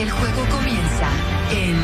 El juego comienza en